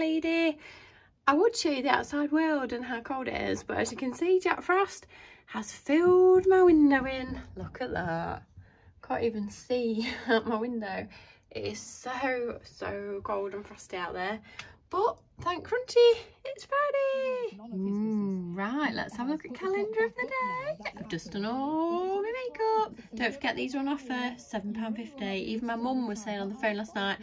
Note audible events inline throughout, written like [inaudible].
Lady. I would show you the outside world and how cold it is, but as you can see, Jack Frost has filled my window in. Look at that. Can't even see [laughs] out my window. It is so, so cold and frosty out there. But thank Crunchie, it's Friday. Mm, right, let's have a look at calendar of the day. I've just done all my makeup. Don't forget these are on offer, £7.50. Even my mum was saying on the phone last night,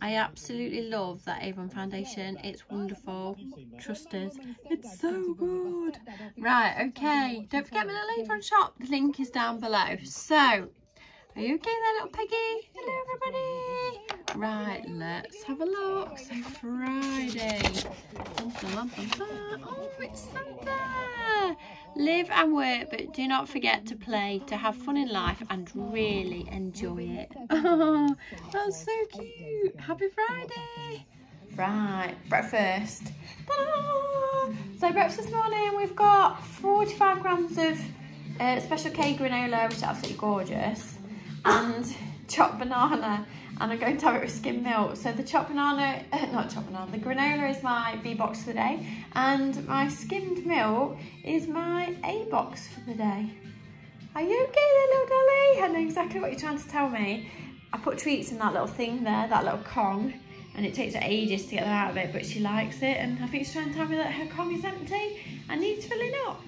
I absolutely love that Avon foundation. It's wonderful. Trust us. It's so good. Right, okay. Don't forget my little Avon shop. The link is down below. So, are you okay there, little piggy? Hello, everybody. Right, let's have a look. So Friday. Oh, it's Santa. Live and work, but do not forget to play, to have fun in life and really enjoy it. [laughs] Oh, that's so cute. Happy Friday. Right, breakfast. So breakfast this morning, we've got 45 grams of uh, Special K granola, which is absolutely gorgeous, and chopped banana and I'm going to have it with skim milk. So the chopped banana, [laughs] not chopped banana, the granola is my B box for the day and my skimmed milk is my A box for the day. Are you okay there, little dolly? I know exactly what you're trying to tell me. I put treats in that little thing there, that little Kong, and it takes her ages to get them out of it, but she likes it, and I think she's trying to tell me that her Kong is empty and needs filling up.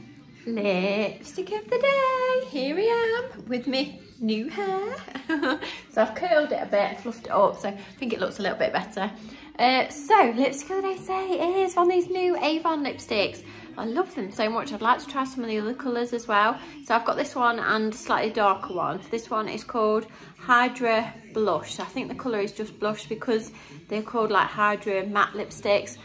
Lipstick of the day, here I am with me new hair. [laughs] so I've curled it a bit, fluffed it up, so I think it looks a little bit better. Uh, so, lipstick of the day say is on these new Avon lipsticks. I love them so much. I'd like to try some of the other colours as well. So I've got this one and a slightly darker one. So this one is called Hydra Blush. I think the colour is just blush because they're called like Hydra matte lipsticks.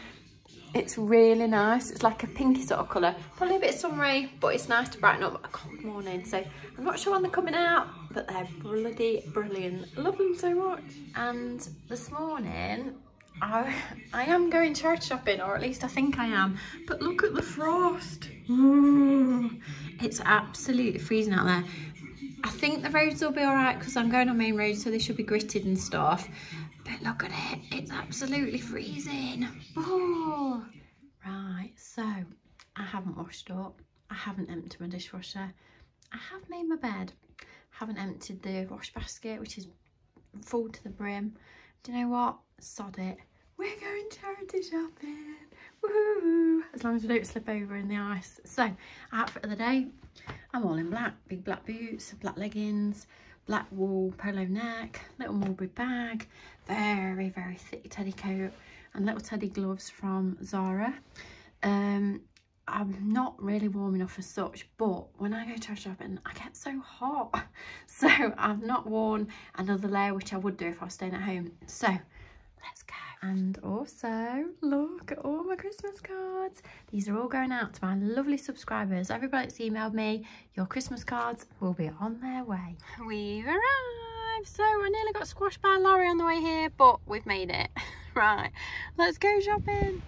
It's really nice. It's like a pinky sort of colour. Probably a bit summery, but it's nice to brighten up a cold morning. So I'm not sure when they're coming out, but they're bloody brilliant. love them so much. And this morning, I, I am going church shopping, or at least I think I am. But look at the frost. It's absolutely freezing out there. I think the roads will be all right because I'm going on main roads, so they should be gritted and stuff. But look at it, it's absolutely freezing. Oh, right, so I haven't washed up. I haven't emptied my dishwasher. I have made my bed. haven't emptied the wash basket, which is full to the brim. Do you know what? Sod it. We're going charity shopping. Woohoo! As long as we don't slip over in the ice. So, outfit of the day. I'm all in black. Big black boots, black leggings, black wool polo neck, little mulberry bag, very, very thick teddy coat and little teddy gloves from Zara. Um, I'm not really warm enough as such, but when I go to a shopping, I get so hot. [laughs] So I've not worn another layer, which I would do if I was staying at home. So let's go. And also, look at all my Christmas cards. These are all going out to my lovely subscribers. Everybody that's emailed me, your Christmas cards will be on their way. We've arrived. So I nearly got squashed by a lorry on the way here, but we've made it. [laughs] right, let's go shopping.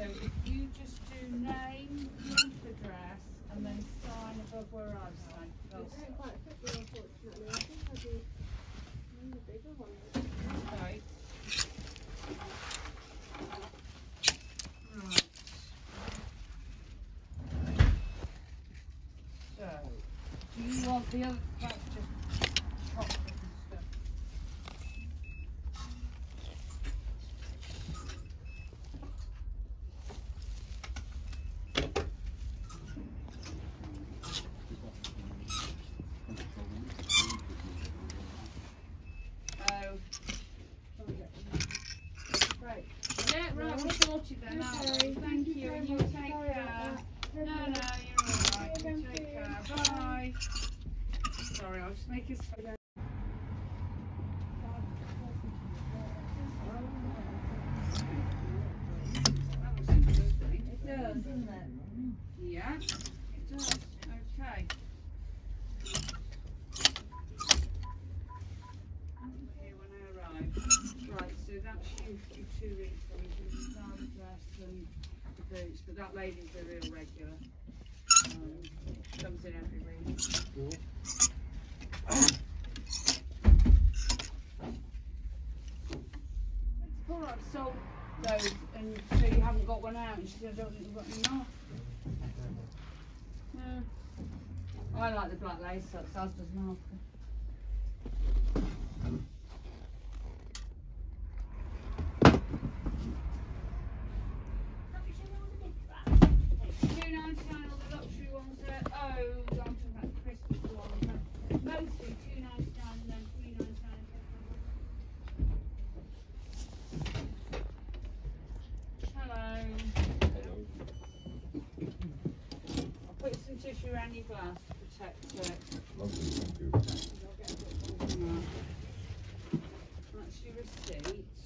So if you just do name, month, address, and then sign above where I've signed. They'll take quite quickly, unfortunately. I think I do one of the bigger ones. Okay. Right. So, do you want the other, that's just chocolate and stuff. Great. Yeah, right, we'll sort it then. aren't we? Okay, Thank you, and you very much. take Sorry about care. that. No, no, you're alright. You take care. Bye. Sorry, I was just making. It does, doesn't it? Yeah, it does. Okay. When I arrive. Right, so that's you, you two weeks, start the dress and the boots, but that lady's a real regular. Um, comes in every week. It's poor I've sold those and so you haven't got one out and she said I don't Yeah. I like the black lace socks, as does Malcolm. Two ninety nine, all the luxury ones are, oh, I'm talking about the Christmas ones, but mostly two ninety nine and then three ninety nine. Hello. I'll put some tissue around your glass to protect it. That's your receipt.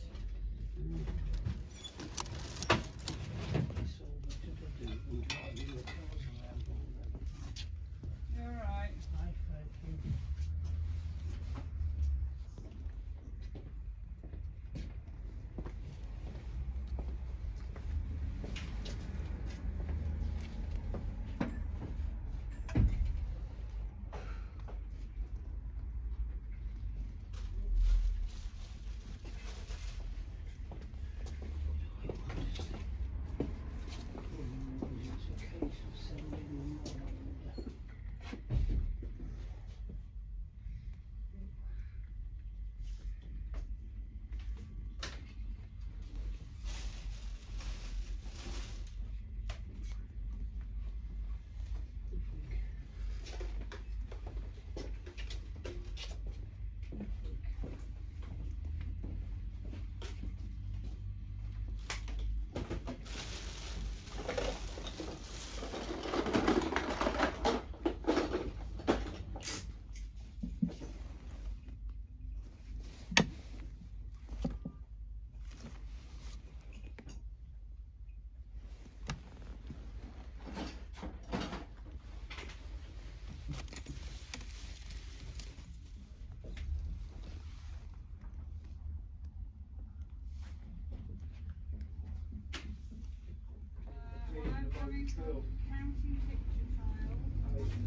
Uh, I'm coming from county picture trial.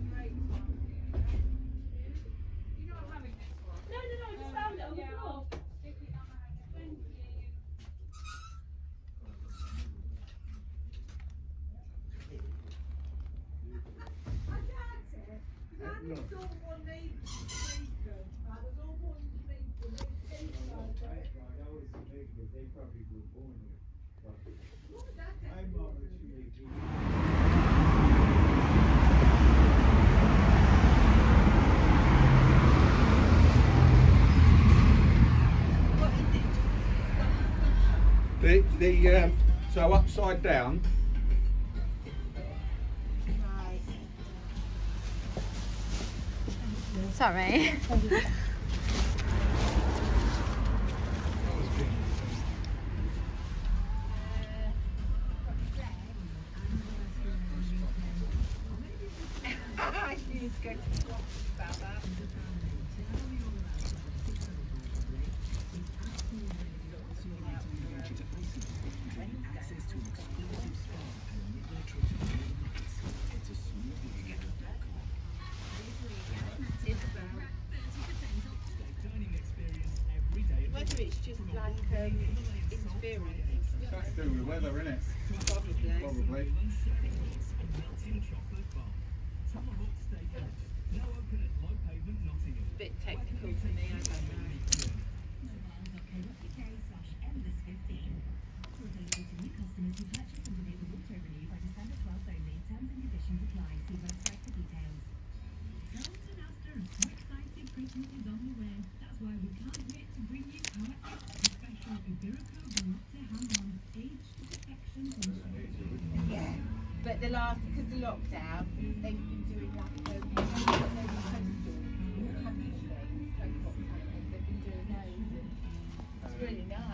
Great one. You're not having this one? No, no, no, I just found it on the Yeah, floor. I'll stick it on my hand. Thank you. The, the, um, so upside down, Sorry. [laughs] it's just like um, interference, that's to do with weather, isn't it? probably. Probably. Bit technical for me, I don't know. Christmas is on the way why we can't wait to bring you our special to perfection. Yeah, but the last, because the lockdown, they've been doing that. those. It's really nice.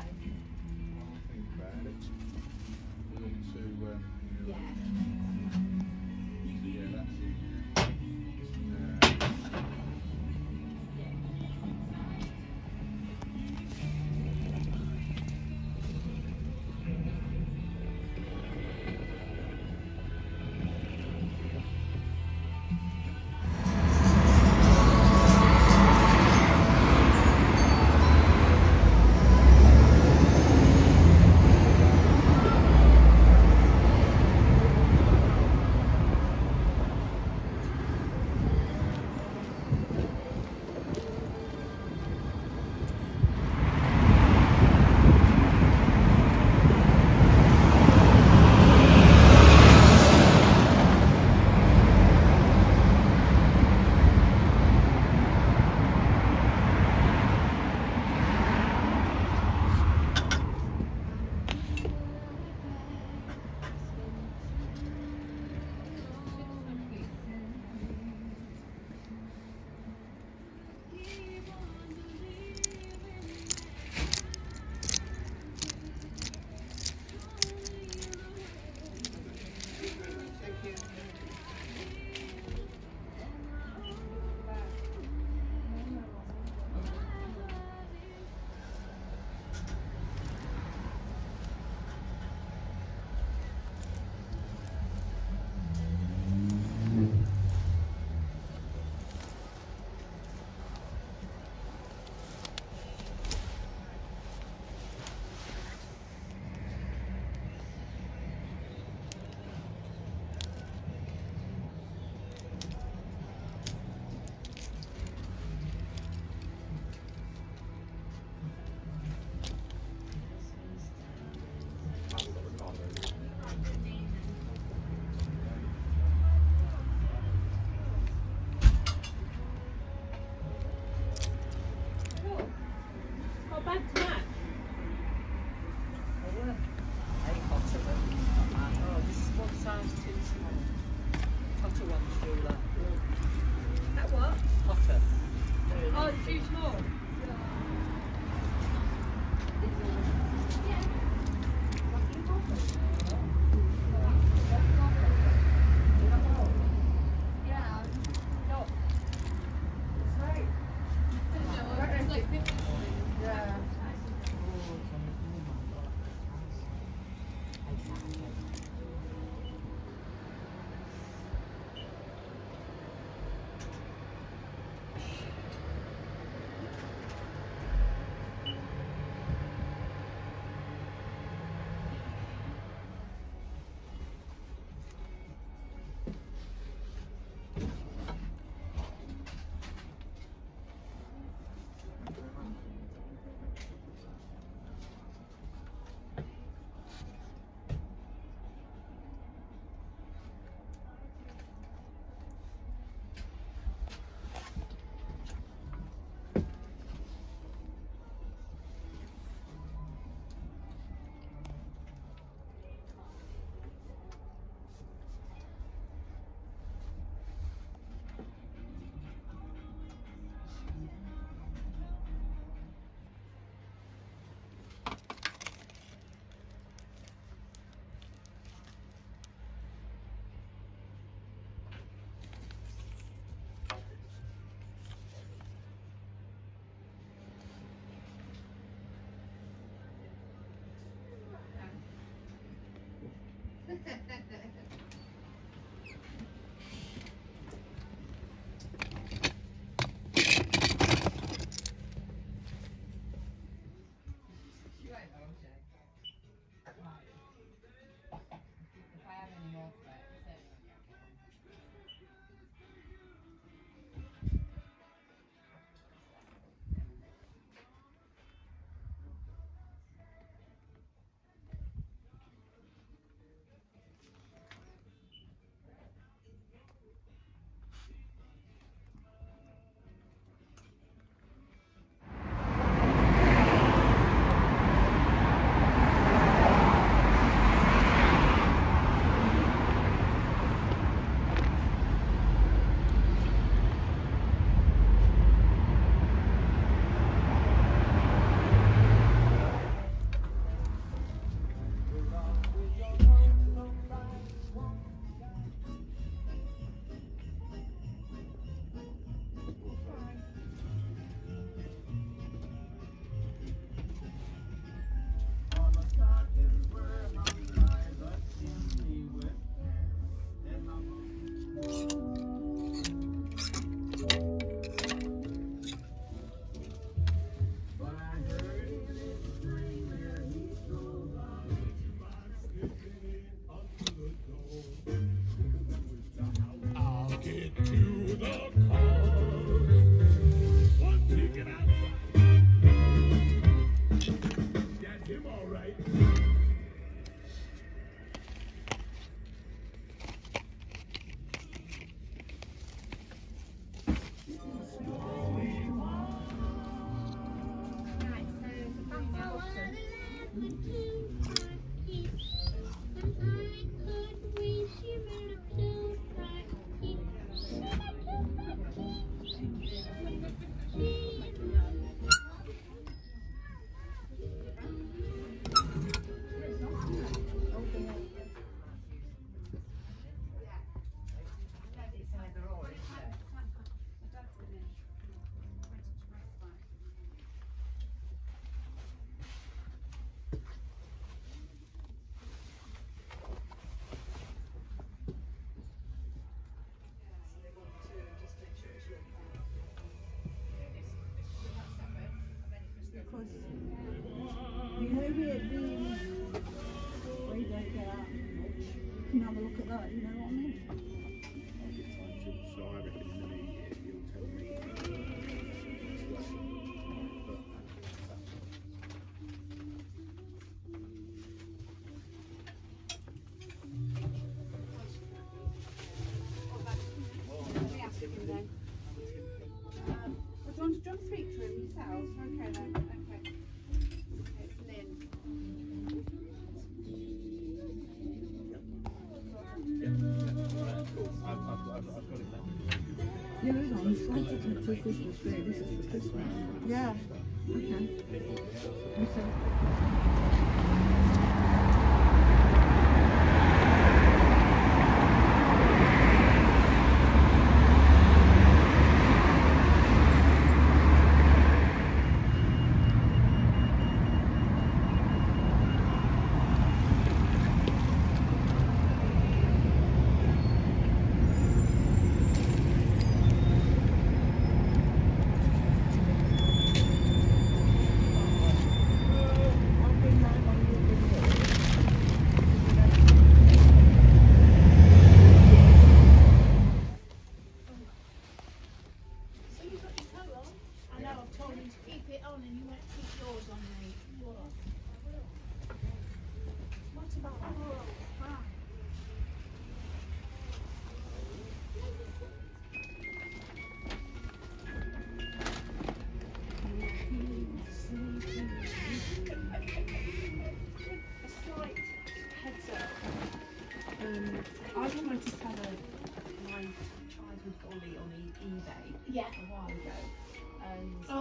Música because we know we had been, way don't get out much. Have a look at that, you know what I mean?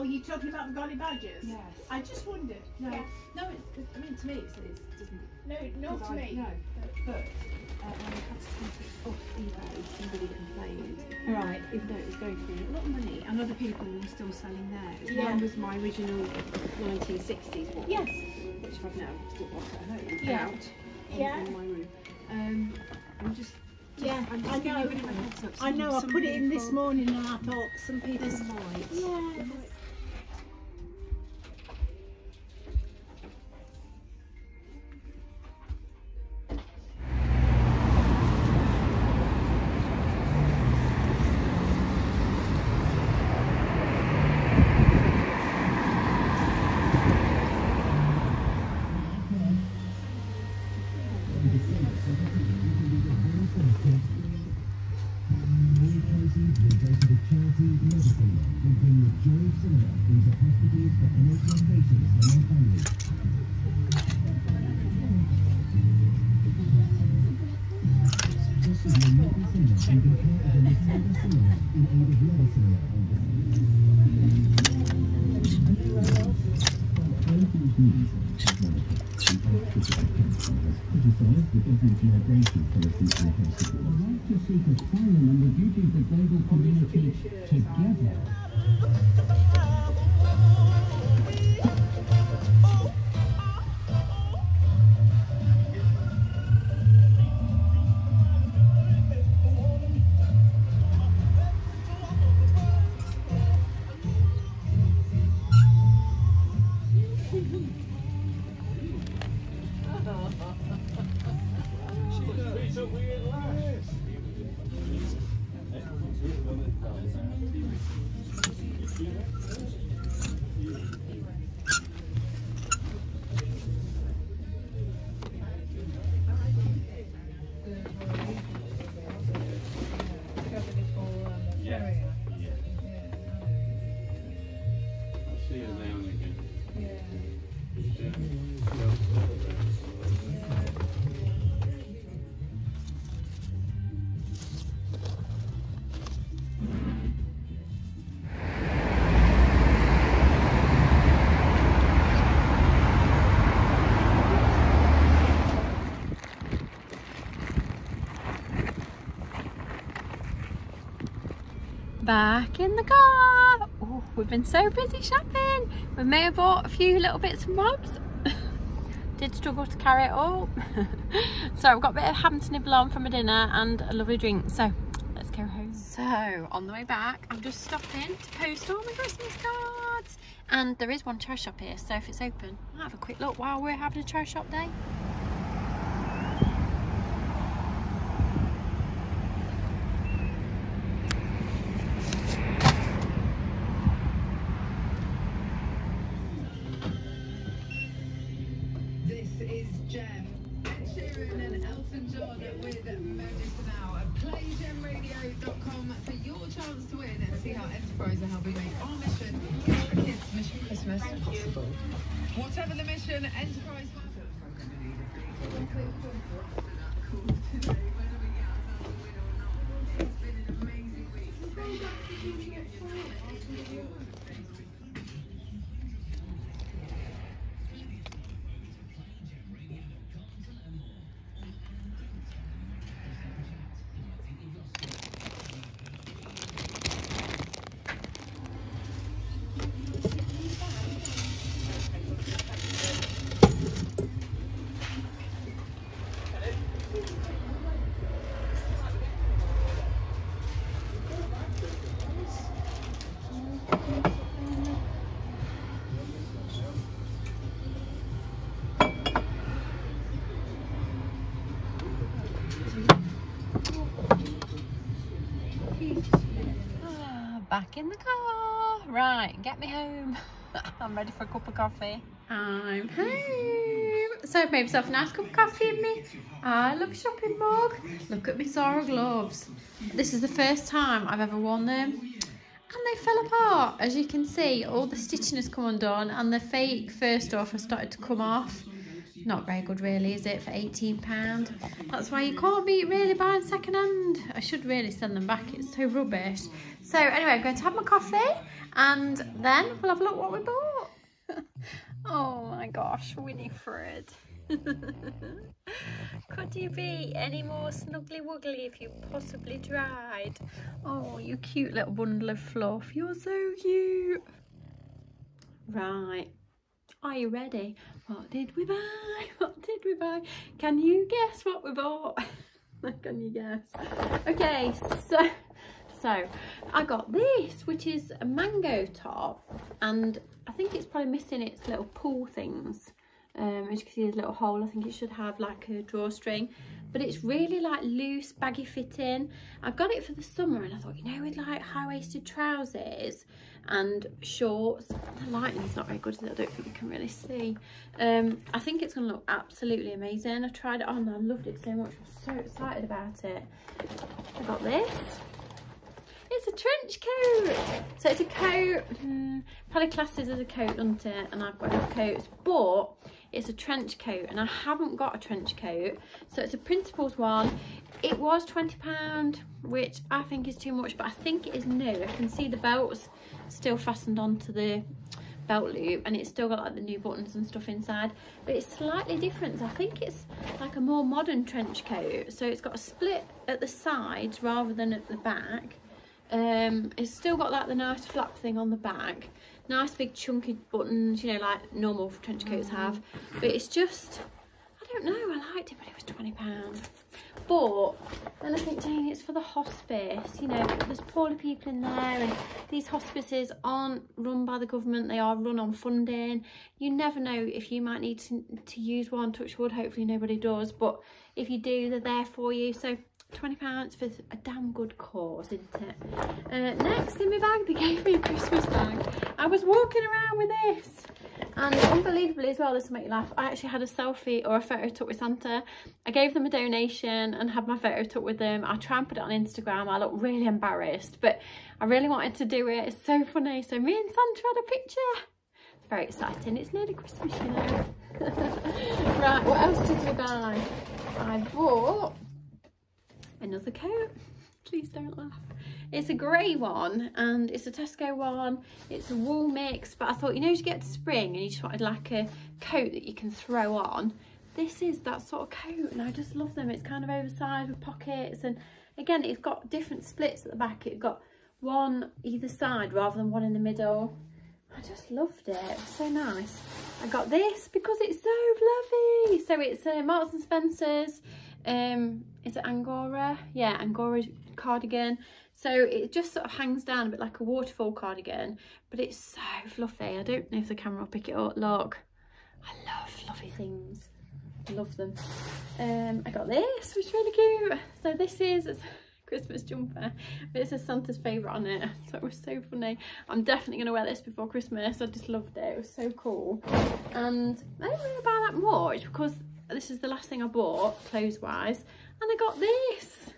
Oh, you talking about the Golly Badgers? yes. I just wondered. No, Yeah. no, it's, I mean to me it's, it doesn't. No, not to I, me. No, but uh, when I had to take it off eBay, somebody complained. Right. Even though it was going for a lot of money, and other people were still selling theirs. Yeah. Mine was my original 1960s one. Yes. Which I've now still got at home. Yeah. Out Yeah. in my room. Um, I'm just. Yeah, I'm I know. you a bit of a heads up. I know, I put it in this morning and I thought, Some people might. yeah, Back in the car. We've been so busy shopping. We may have bought a few little bits and bobs. [laughs] Did struggle to carry it all. [laughs] so I've got a bit of ham to nibble on for my dinner and a lovely drink. So let's go home. So on the way back, I'm just stopping to post all my Christmas cards And there is one charity shop here, so if it's open, I'll have a quick look while we're having a charity shop day. And how Enterprise are helping make our mission, Cash for Kids Mission Christmas, possible. Whatever the mission, Enterprise back in the car. Right, get me home. [laughs] I'm ready for a cup of coffee. I'm home. So I've made myself a nice cup of coffee in me. I love shopping mug. Look at my Zara gloves. This is the first time I've ever worn them. And they fell apart. As you can see, all the stitching has come undone and the fake first stuff has started to come off. Not very good really, is it, for £18? That's why you can't be really buying second hand. I should really send them back, it's so rubbish. So anyway, I'm going to have my coffee and then we'll have a look what we bought. [laughs] oh my gosh, Winifred. [laughs] Could you be any more snuggly wuggly if you possibly tried? Oh, you cute little bundle of fluff. You're so cute. Right. Are you ready? What did we buy? [laughs] What did we buy? Can you guess what we bought? [laughs] Can you guess? Okay, so so I got this, which is a mango top, and I think it's probably missing its little pull things. Um, as you can see, there's a little hole. I think it should have like a drawstring, but it's really like loose, baggy fitting. I got it for the summer, and I thought, you know, with like high-waisted trousers and shorts, the lighting's not very good. I don't think you can really see. Um, I think it's going to look absolutely amazing. I tried it on, and I loved it so much. I'm so excited about it. I got this. It's a trench coat. So it's a coat, hmm, probably classes as a coat, doesn't it? And I've got enough coats, but it's a trench coat and I haven't got a trench coat. So it's a Principles one. It was £20, which I think is too much, but I think it is new. I can see the belts still fastened onto the belt loop and it's still got like the new buttons and stuff inside but it's slightly different. I think it's like a more modern trench coat so it's got a split at the sides rather than at the back. Um it's still got like the nice flap thing on the back. Nice big chunky buttons you know like normal trench coats have but it's just i don't know i liked it but it was 20 pounds but then I think, Jane, it's for the hospice. You know, there's poorly people in there, and these hospices aren't run by the government, they are run on funding. You never know if you might need to, to use one, touch wood, hopefully nobody does, but if you do, they're there for you. So £20 for a damn good cause, isn't it? Uh, next in my bag, they gave me a Christmas bag. I was walking around with this. And unbelievably as well, this will make you laugh, I actually had a selfie or a photo took with Santa. I gave them a donation and had my photo took with them. I try and put it on Instagram. I look really embarrassed, but I really wanted to do it. It's so funny. So me and Santa had a picture. It's very exciting. It's nearly Christmas, you know. [laughs] right, what else did we buy? I bought another coat. Please don't laugh. It's a grey one and it's a Tesco one. It's a wool mix, but I thought, you know, you get to spring and you just wanted like a coat that you can throw on, this is that sort of coat and I just love them. It's kind of oversized with pockets and again, it's got different splits at the back. It's got one either side rather than one in the middle. I just loved it. it so nice. I got this because it's so fluffy. So it's uh, Marks and Spencer's. Um, is it Angora? Yeah, Angora cardigan. So it just sort of hangs down a bit like a waterfall cardigan, but it's so fluffy. I don't know if the camera will pick it up. Look, I love fluffy things. I love them. Um, I got this, which is really cute. So this is a Christmas jumper. But it says Santa's favourite on it. [laughs] So it was so funny. I'm definitely going to wear this before Christmas. I just loved it. It was so cool. And I didn't really buy that much because this is the last thing I bought, clothes-wise. And I got this.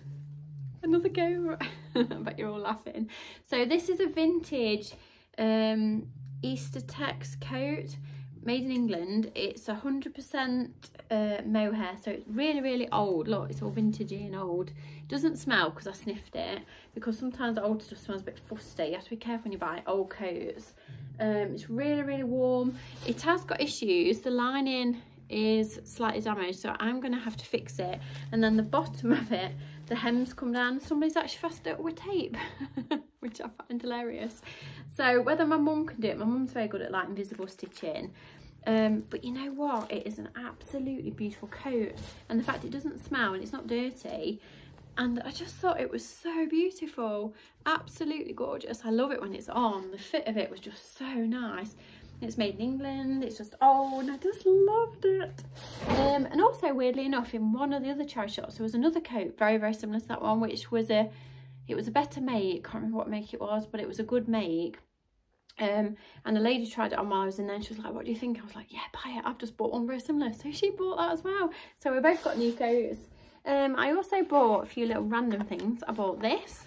Another go. [laughs] I bet you're all laughing. So this is a vintage um, Eastex coat made in England. It's 100% uh, mohair, so it's really, really old. Look, it's all vintagey and old. It doesn't smell because I sniffed it, because sometimes old stuff smells a bit fusty. You have to be careful when you buy old coats. Um, it's really, really warm. It has got issues. The lining is slightly damaged, so I'm going to have to fix it. And then the bottom of it, the hems come down. Somebody's actually fastened it with tape, [laughs] which I find hilarious. So whether my mum can do it, my mum's very good at like invisible stitching. Um, but you know what? It is an absolutely beautiful coat. And the fact it doesn't smell and it's not dirty. And I just thought it was so beautiful. Absolutely gorgeous. I love it when it's on. The fit of it was just so nice. It's made in England. It's just old. and I just loved it. Um, and also, weirdly enough, in one of the other charity shops, there was another coat very, very similar to that one, which was a, it was a better make. Can't remember what make it was, but it was a good make. Um, and the lady tried it on while I was in there and she was like, what do you think? I was like, yeah, buy it. I've just bought one very similar. So she bought that as well. So we both got new coats. Um, I also bought a few little random things. I bought this,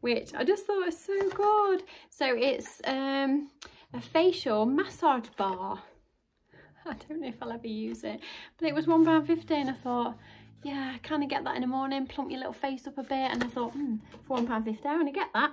which I just thought was so good. So it's um, a facial massage bar. [laughs] I don't know if I'll ever use it, but it was £1.50 and I thought, yeah, I kind of get that in the morning, plump your little face up a bit. And I thought, hmm, for £1.50, I'm going to get that.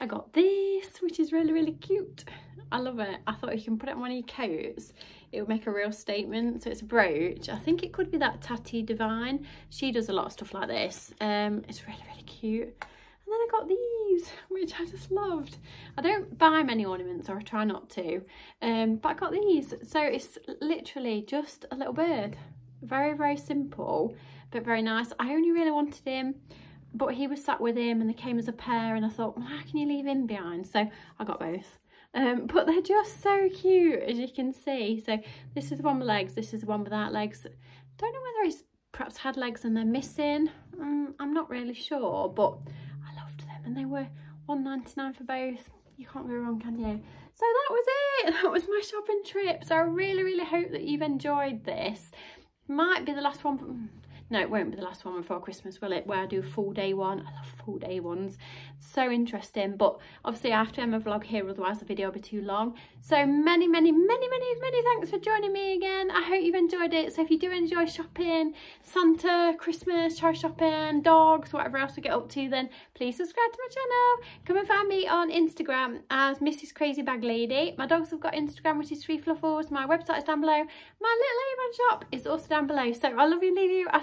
I got this, which is really, really cute. I love it. I thought you can put it on one of your coats. It would make a real statement. So it's a brooch. I think it could be that Tatty Devine. She does a lot of stuff like this. Um, it's really, really cute. And then I got these, [laughs] which I just loved. I don't buy many ornaments, or I try not to. Um, but I got these. So it's literally just a little bird. Very, very simple, but very nice. I only really wanted him but he was sat with him and they came as a pair and I thought, well, how can you leave him behind? So I got both. Um, but they're just so cute, as you can see. So this is the one with legs, this is the one without legs. Don't know whether he's perhaps had legs and they're missing. Um, I'm not really sure, but and they were 1.99 for both. You can't go wrong, can you? So that was it. [laughs] That was my shopping trip. So I really, really hope that you've enjoyed this. Might be the last one mm, no it won't be the last one before Christmas will it? Where I do a full day one. I love full day ones. So interesting. But obviously I have to end my vlog here otherwise the video will be too long. So many many many many many thanks for joining me again. I hope you've enjoyed it. So if you do enjoy shopping Santa Christmas charity shopping dogs whatever else we get up to then please subscribe to my channel. Come and find me on Instagram as Mrs Crazy Bag Lady. My dogs have got Instagram which is Three Fluffles. My website is down below. My little Avon shop is also down below. So I love you leave you I'll